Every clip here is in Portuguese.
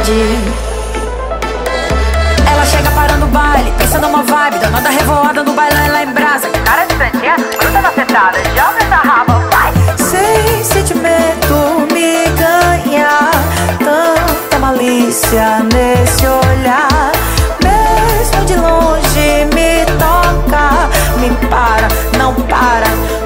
saudade ela chega parando o baile, pensando uma vibe danada revoada no bailão, ela em brasa Cara de santinha, gruda na sentada, joga na raba, vai. Sem sentimento me ganha Tanta malícia nesse olhar. Mesmo de longe me toca Me para, não para.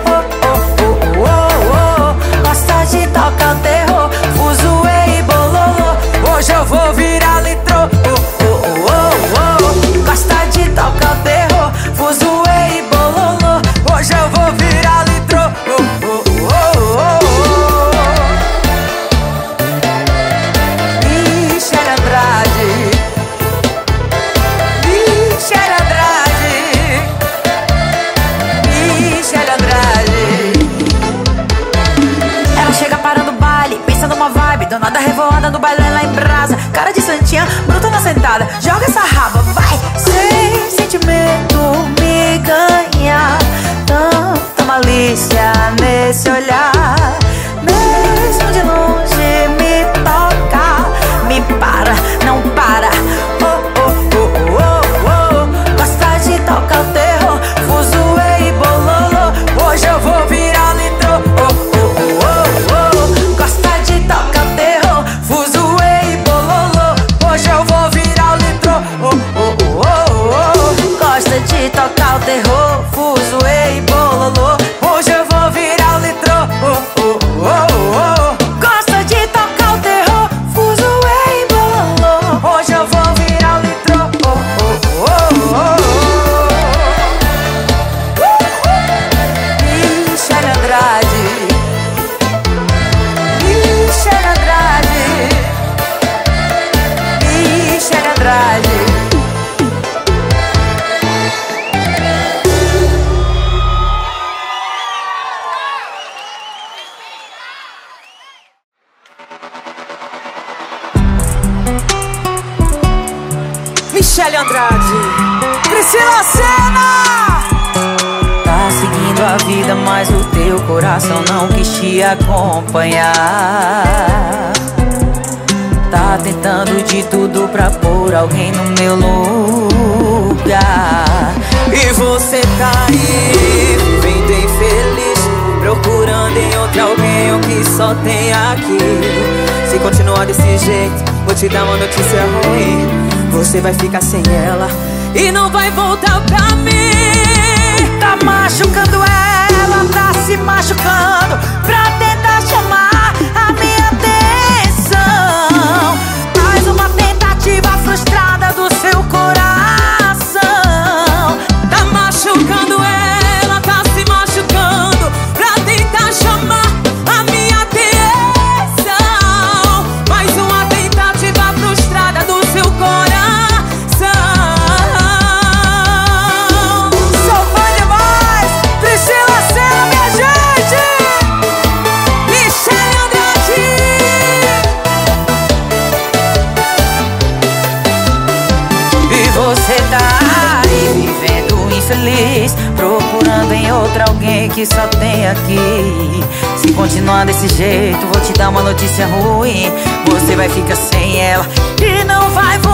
continuar desse jeito, vou te dar uma notícia ruim. Você vai ficar sem ela e não vai voltar.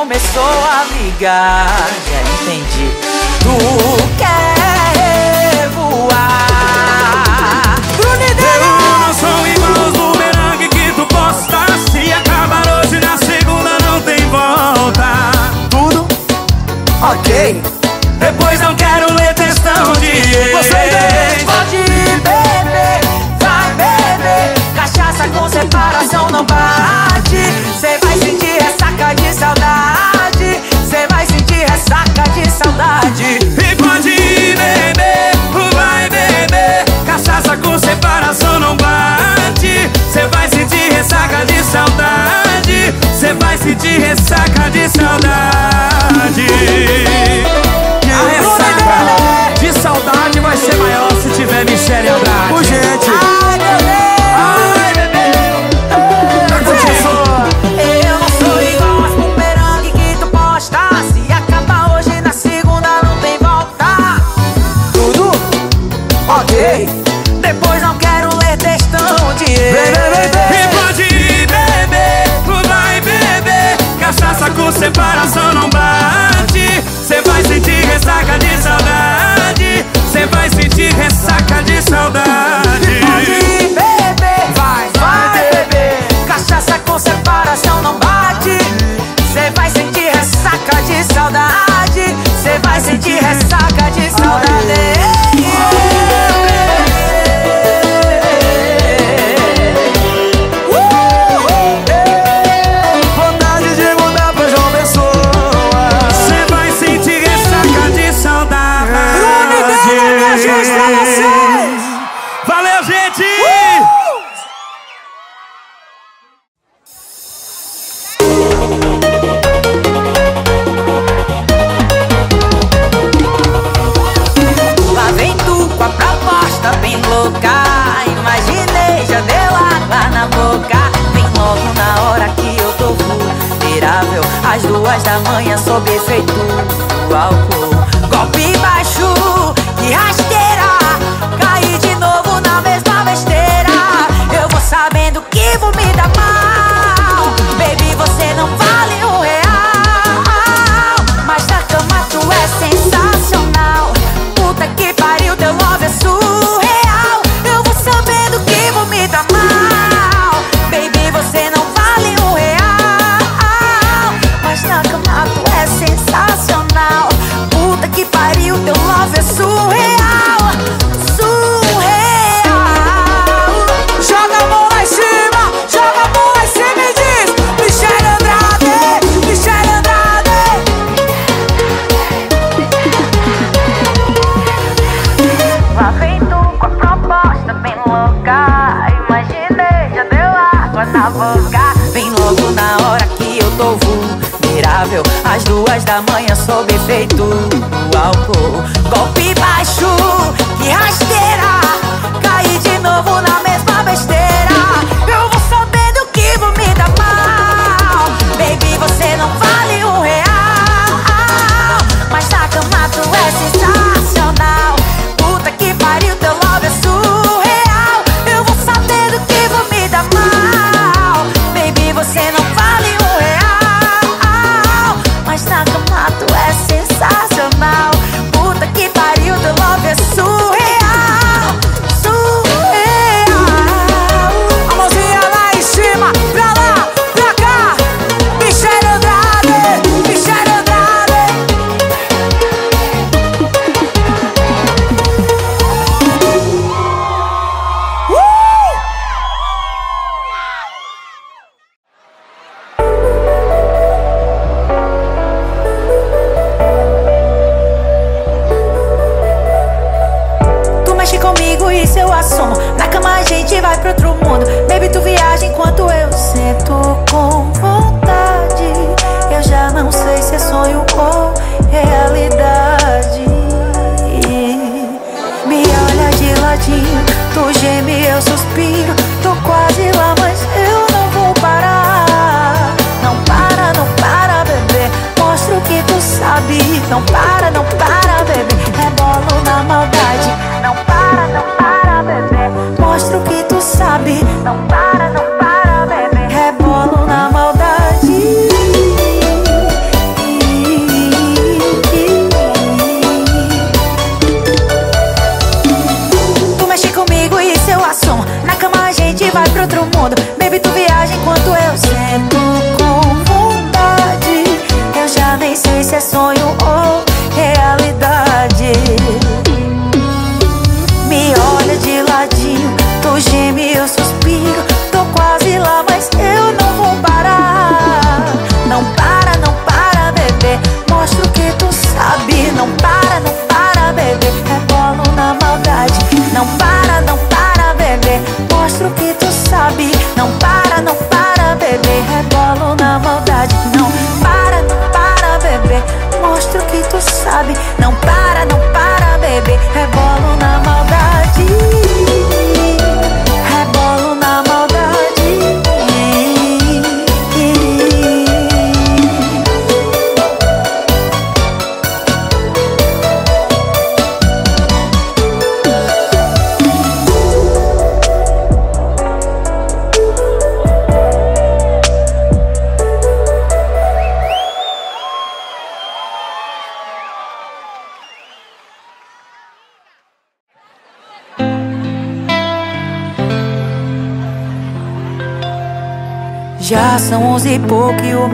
começou a ligar, Já entendi. Tu quer voar. Eu não são igual os bumerangue que tu posta. Se acabar hoje, na segunda não tem volta. Tudo ok. Depois não quero ler textão de Você pode beber, vai beber. Cachaça com separação não bate. Cê vai sentir essa cara de saudade. saudade. E pode beber, vai beber Cachaça com separação não bate. Cê vai sentir ressaca de saudade. Cê vai sentir ressaca de saudade. A ressaca de saudade vai ser maior se tiver Michele Andrade. separação não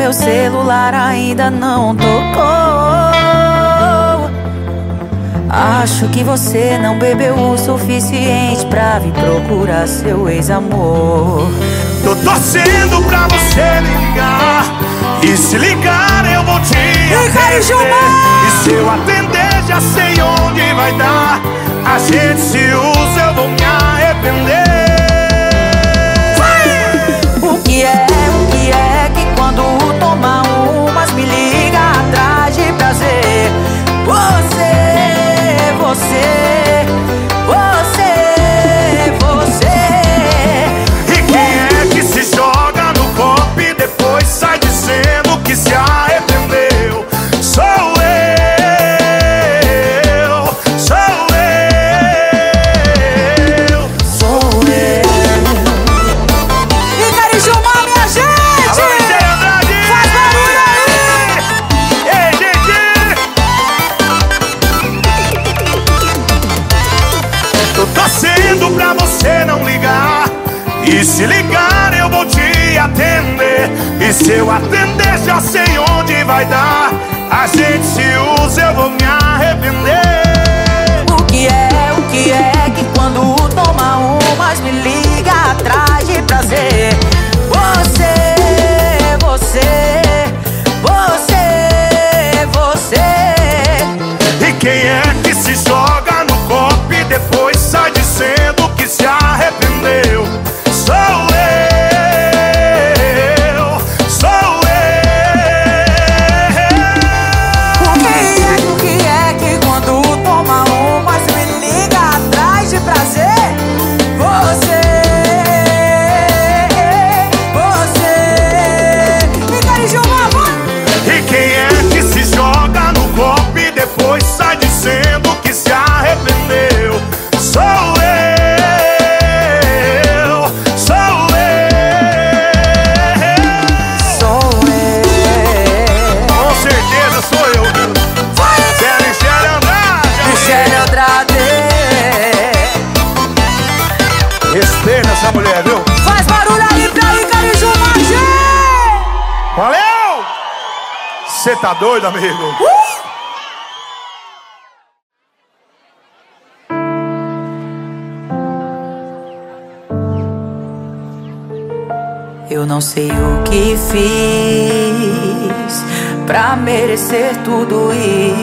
meu celular ainda não tocou. Acho que você não bebeu o suficiente pra vir procurar seu ex-amor. Tô torcendo pra você me ligar. E se ligar, eu vou te atender. E se eu atender, já sei onde vai dar. A gente se usa, eu vou me arrepender. doido, amigo. Uh! Eu não sei o que fiz pra merecer tudo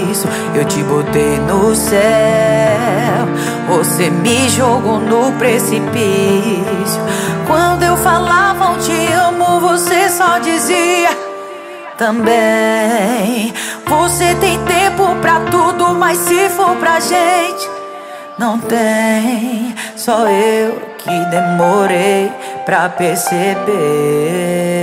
isso. Eu te botei no céu, você me jogou no precipício. Quando eu falava eu te amo, você só dizia também. Você tem tempo pra tudo, mas se for pra gente, não tem. Só eu que demorei pra perceber.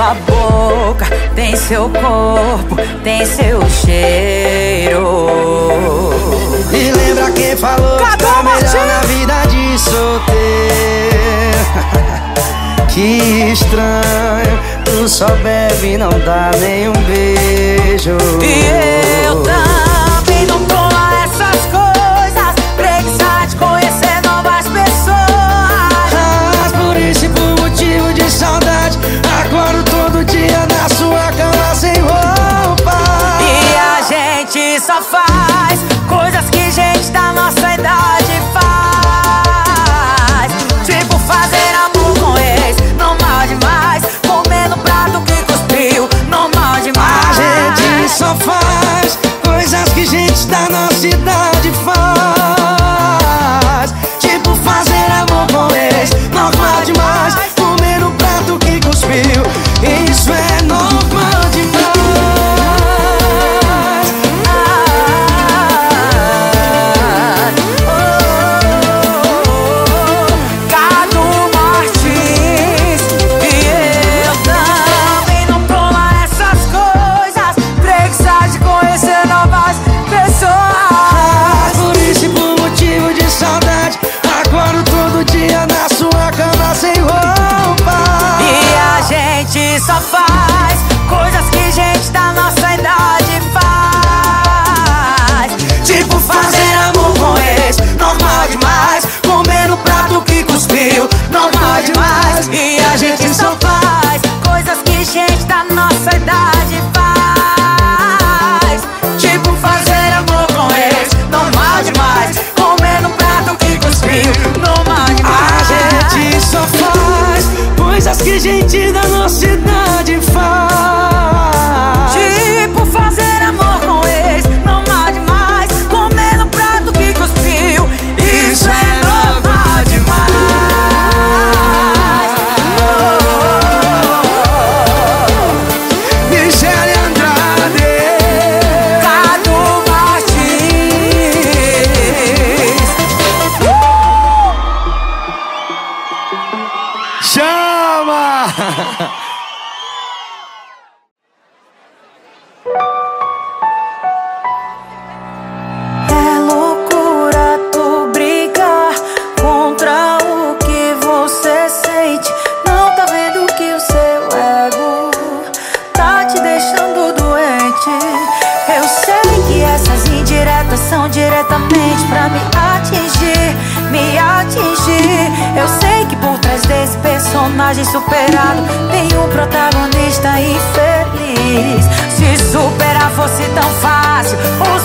sua boca, tem seu corpo, tem seu cheiro. E lembra quem falou Cadê que tá melhor na vida de solteiro? que estranho, tu só bebe e não dá nenhum beijo. E eu também não tô a essas coisas, preguiça de conhecer novas pessoas. Ah, por isso e por motivo de saudade, agora nossa idade faz. Tipo fazer amor com ex, normal demais. Comendo prato que cuspiu, normal demais. A gente só faz coisas que gente da nossa idade faz. gente personagem superado. Tem um protagonista infeliz. Se superar fosse tão fácil. Os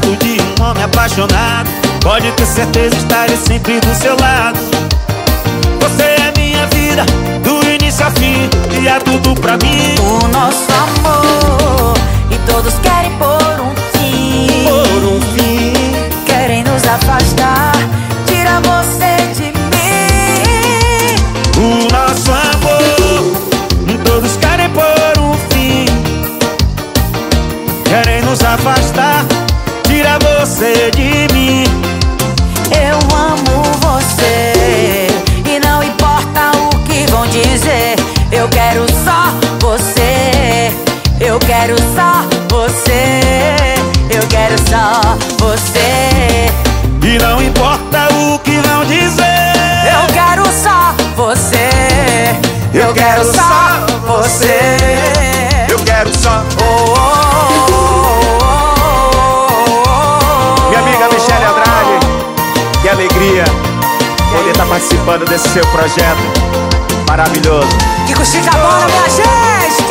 de um homem apaixonado. Pode ter certeza, estarei sempre do seu lado. Você é minha vida, do início ao fim E é tudo pra mim. O nosso amor E todos querem por um fim. Por um fim. Querem nos afastar Tira você de mim. O nosso amor e Todos querem por um fim. Querem nos afastar você de mim. Eu amo você e não importa o que vão dizer. Eu quero só você. Eu quero só você. Eu quero só você. E não importa o que vão dizer. Eu quero só você. Eu, quero, quero só você. Eu quero só. Oh, oh, oh. alegria poder estar participando desse seu projeto maravilhoso. Que curtir agora, minha gente!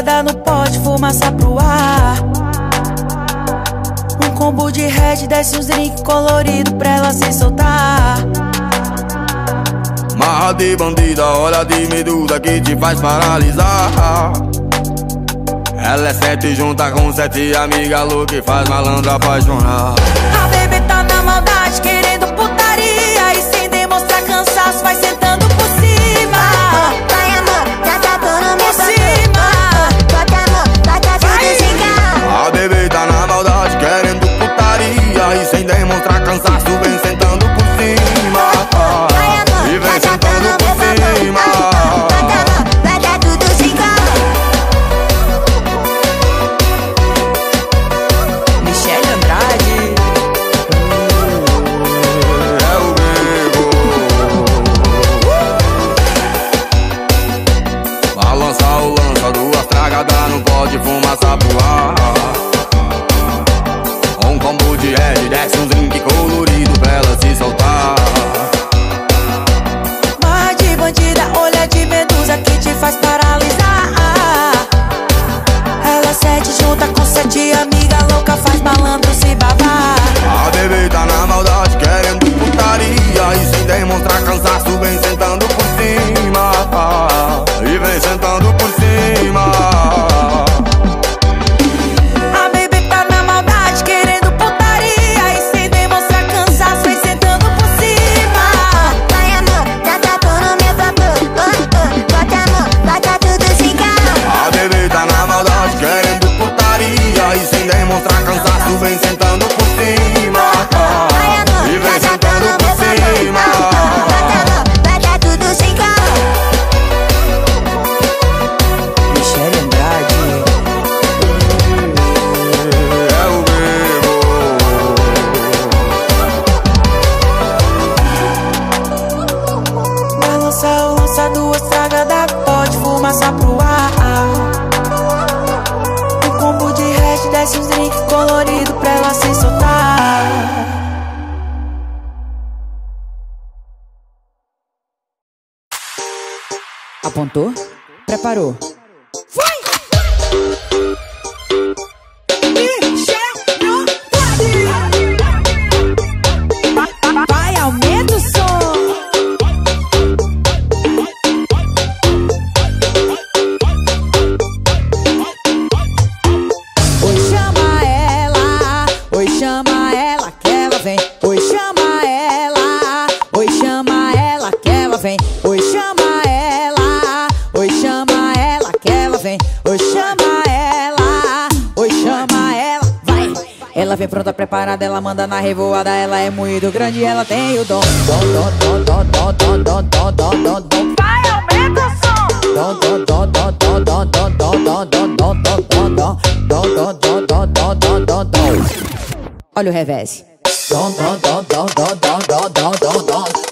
Jogada no pote, fumaça pro ar. Um combo de red, desce uns drink colorido pra ela se soltar. Marra de bandida, olha de medusa que te faz paralisar. Ela é sete junta com sete amiga louca e faz malandro apaixonar revoada. Ela é muito grande, ela tem o dom. Dom, dom, dom, dom, dom, dom, dom, dom, dom, dom. Vai, aumenta o som. Dom, dom, dom, dom, dom, dom, dom, dom, dom, dom, dom, dom. Dom, dom, dom, dom, dom, dom, dom, dom. Olha o revés. Dom, dom, dom, dom, dom, dom, dom, dom, dom, dom.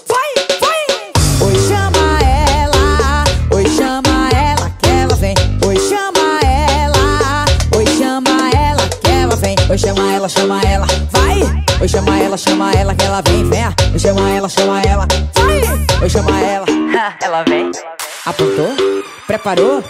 Chama ela, chama ela que ela vem, vem. Oi, chama ela, chama ela, vai. Oi, chama ela, ela vem. Apontou, preparou.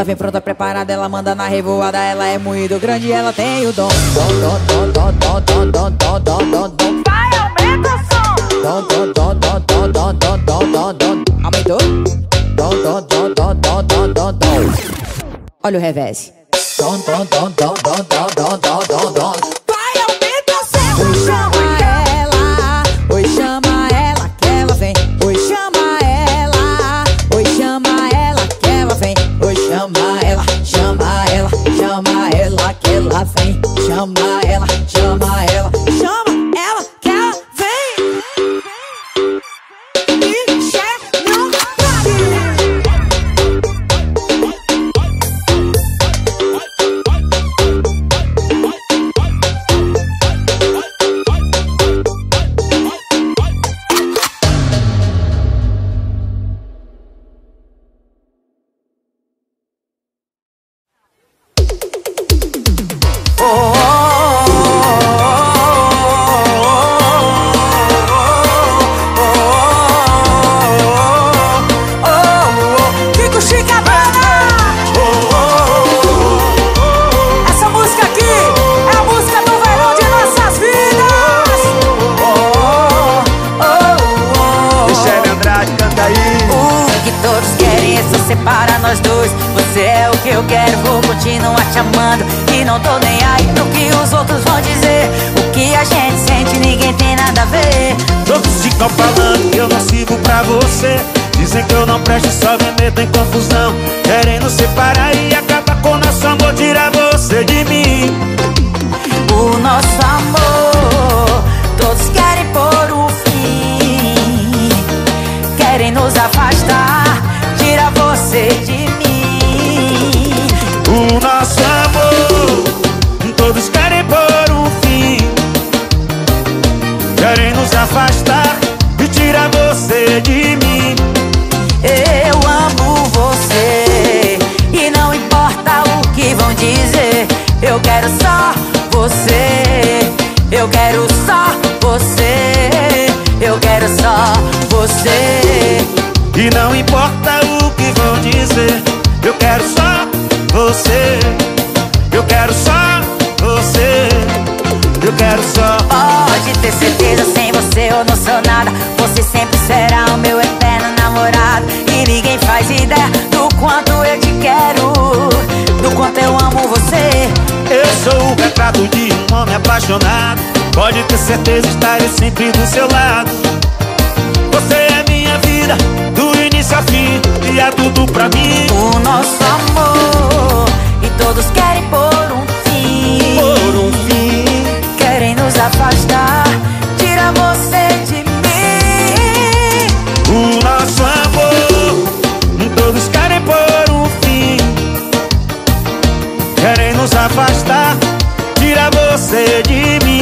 Ela vem pronta, preparada, ela manda na revoada. Ela é muito grande, ela tem o dom. Dom, dom, dom, dom, dom, dom, dom, dom, dom. Vai, o som. Dom, dom, dom, dom, dom, dom, dom, dom, dom, dom. Dom, dom, dom, dom, dom, dom, dom. Olha o revés. Dom, dom, dom, dom, dom, dom, dom, dom, dom. I'm not E não importa o que vão dizer Eu quero só você Eu quero só você Eu quero só Pode ter certeza, sem você eu não sou nada. Você sempre será o meu eterno namorado. E ninguém faz ideia do quanto eu te quero, do quanto eu amo você. Eu sou o retrato de um homem apaixonado Pode ter certeza, estarei sempre do seu lado fim e é tudo pra mim. O nosso amor e todos querem por um fim. Por um fim. Querem nos afastar, tira você de mim. O nosso amor, e todos querem por um fim. Querem nos afastar, tira você de mim.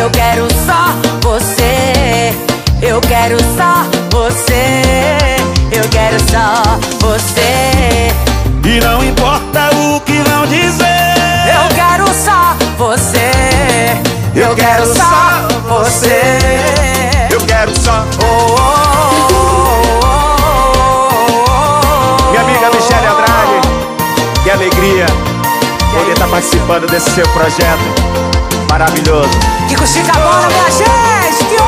Eu quero só você. Eu quero só você. Eu quero só você. E não importa o que vão dizer. Eu quero só você. Eu quero só você. Eu quero só. Oh, oh, oh, oh, oh. Minha amiga Michele Andrade, que alegria poder estar participando desse seu projeto maravilhoso. Kiko Chica bola, minha gente,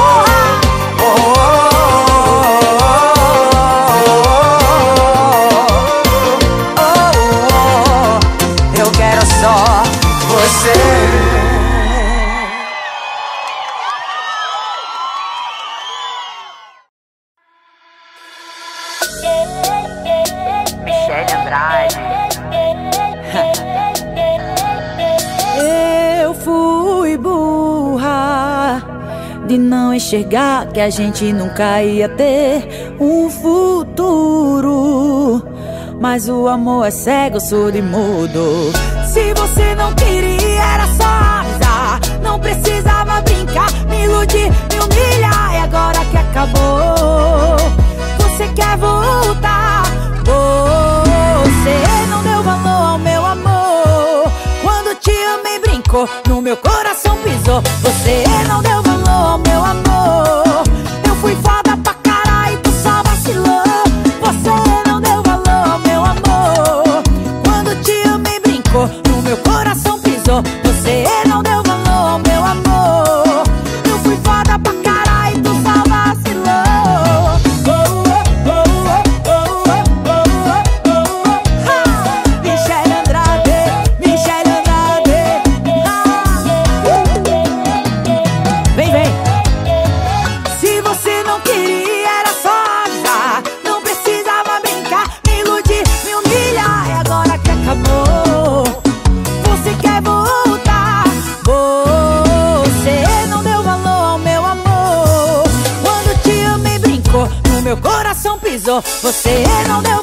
enxergar que a gente nunca ia ter um futuro. Mas o amor é cego, surdo e mudo. Se você não queria, era só avisar. Não precisava brincar, me iludir, me humilhar. E agora que acabou, você quer voltar. Você não deu valor ao meu amor. Quando te amei, brincou, no meu coração pisou. Você não deu valor ao meu Você não deu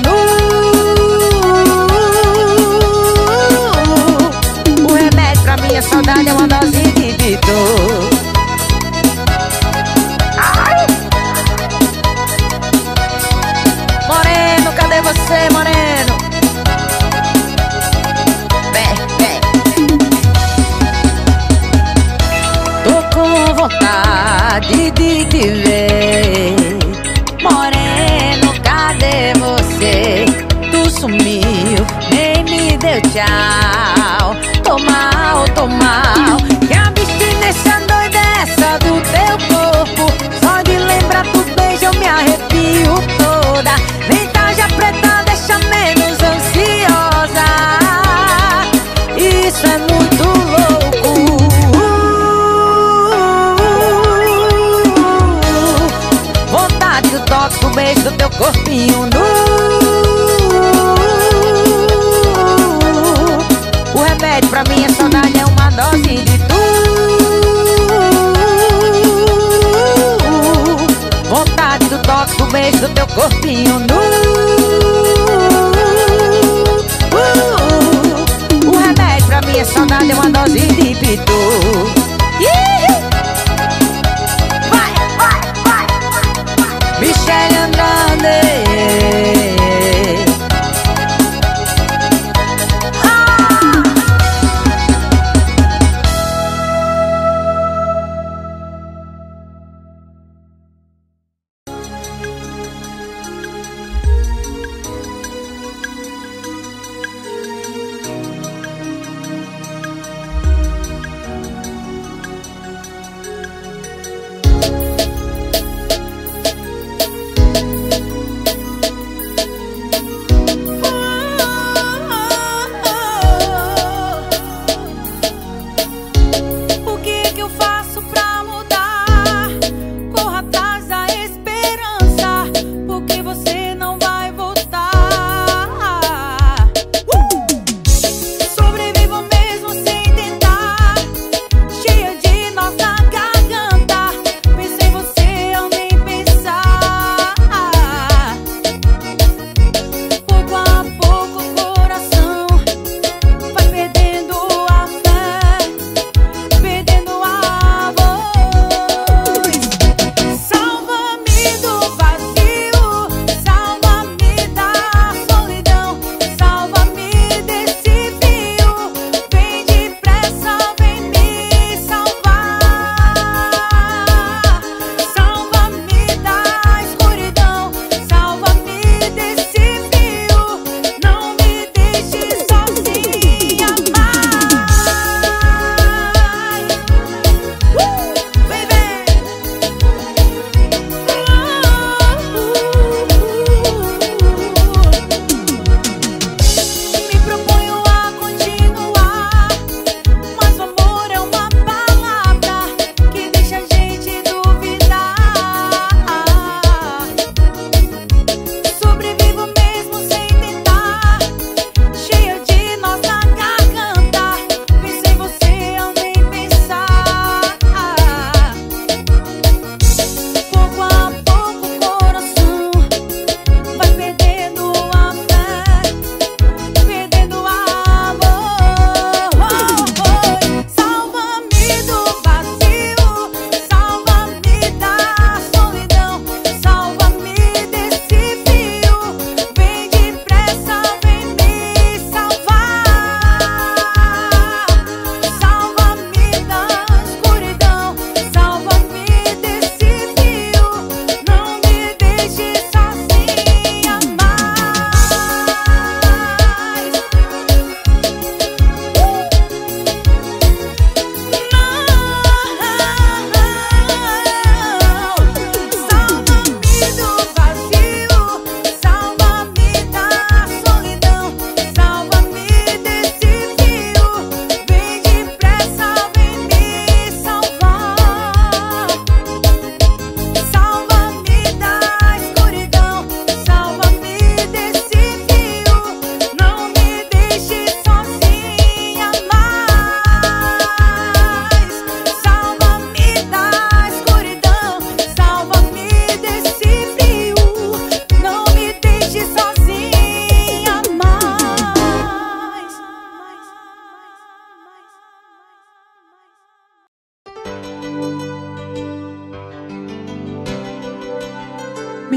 no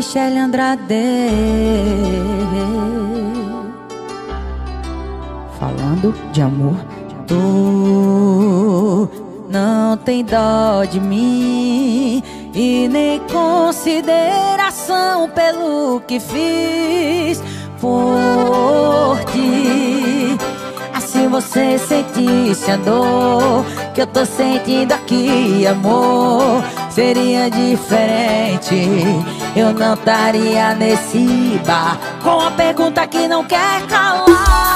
Michele Andrade. Falando de amor. Tu não tem dó de mim e nem consideração pelo que fiz por ti. Assim você sentisse a dor que eu tô sentindo aqui, amor, seria diferente eu não estaria nesse bar Com a pergunta que não quer calar.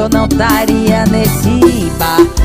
eu não estaria nesse bar.